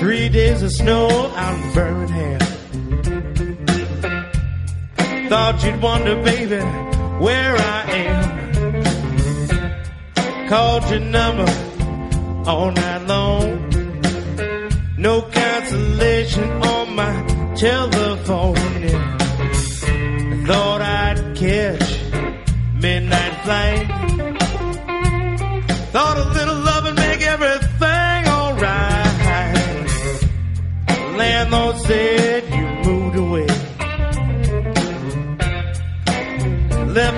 Three days of snow out in Birmingham. Thought you'd wonder, baby, where I am. Called your number all night long. No consolation on my telephone. Thought I'd catch midnight flight. Thought a little love would make everything alright. Landlord said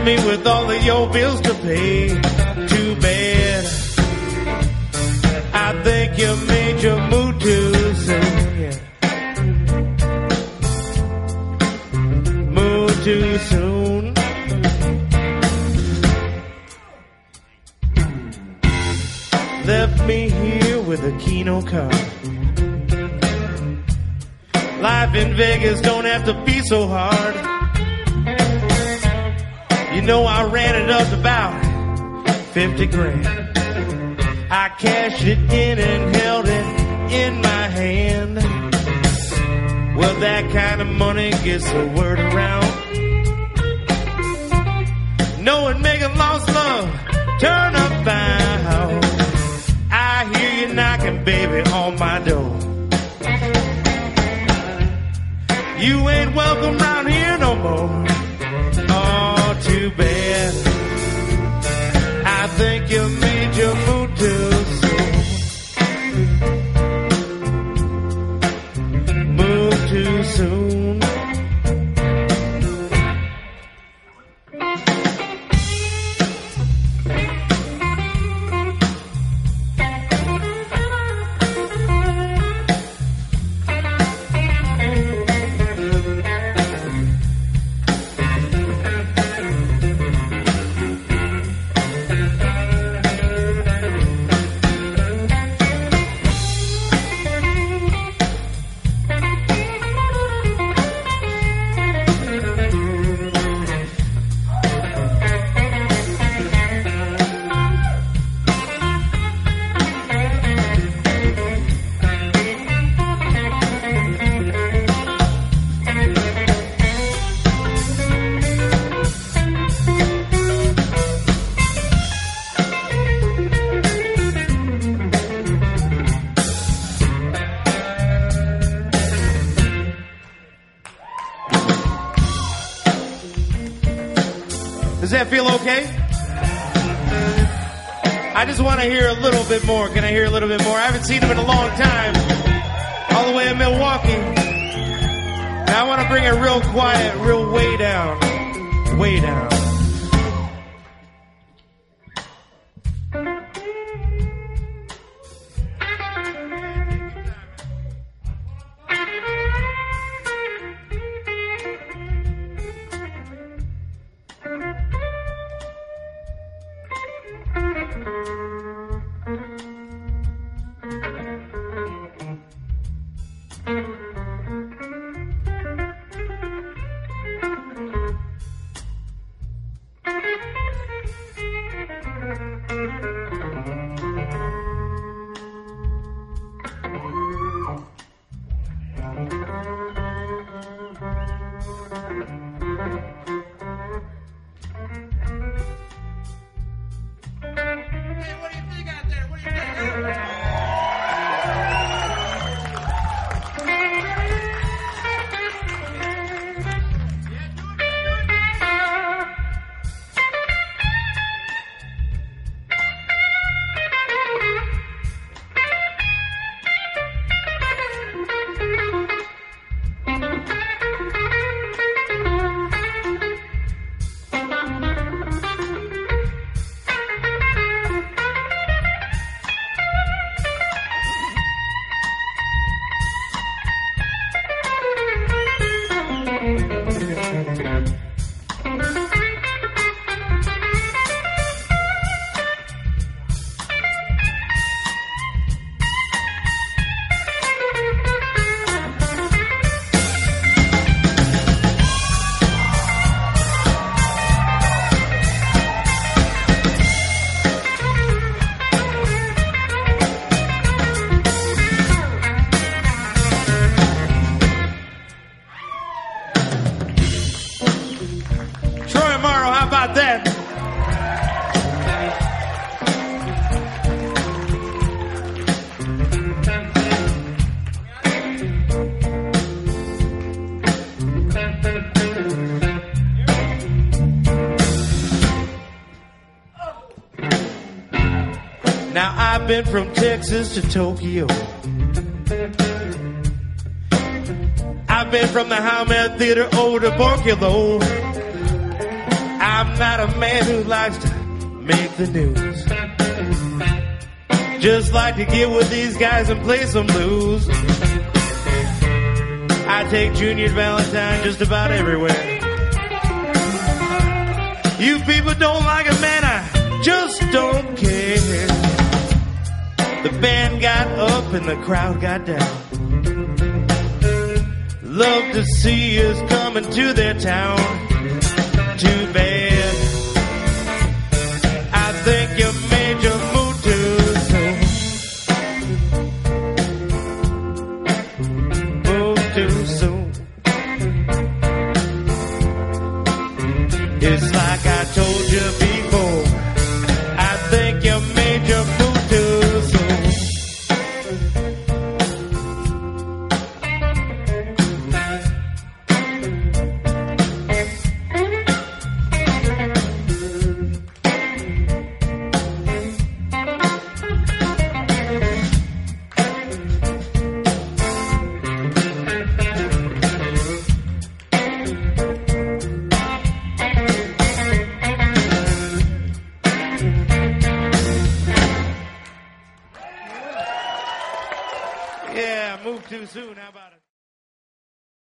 Me with all of your bills to pay. Too bad. I think you made your move too soon. Move too soon. Left me here with a keno car. Life in Vegas don't have to be so hard. You know I ran it up about 50 grand. I cashed it in and held it in my hand. Well, that kind of money gets the word around. Knowing making lost love turn up bound. Think you made Does that feel okay? I just want to hear a little bit more. Can I hear a little bit more? I haven't seen him in a long time. All the way in Milwaukee. I want to bring it real quiet, real way down. Way down. Now I've been from Texas to Tokyo. I've been from the Howmet Theater over to Porculo. I'm not a man who likes to make the news. Just like to get with these guys and play some blues. I take Junior Valentine just about everywhere. You people don't like it, man, I just don't care. The band got up and the crowd got down. Love to see us coming to their town. Too bad. I think you made your move too soon. Move too soon. It's like I told you before. Mizzou. How about it?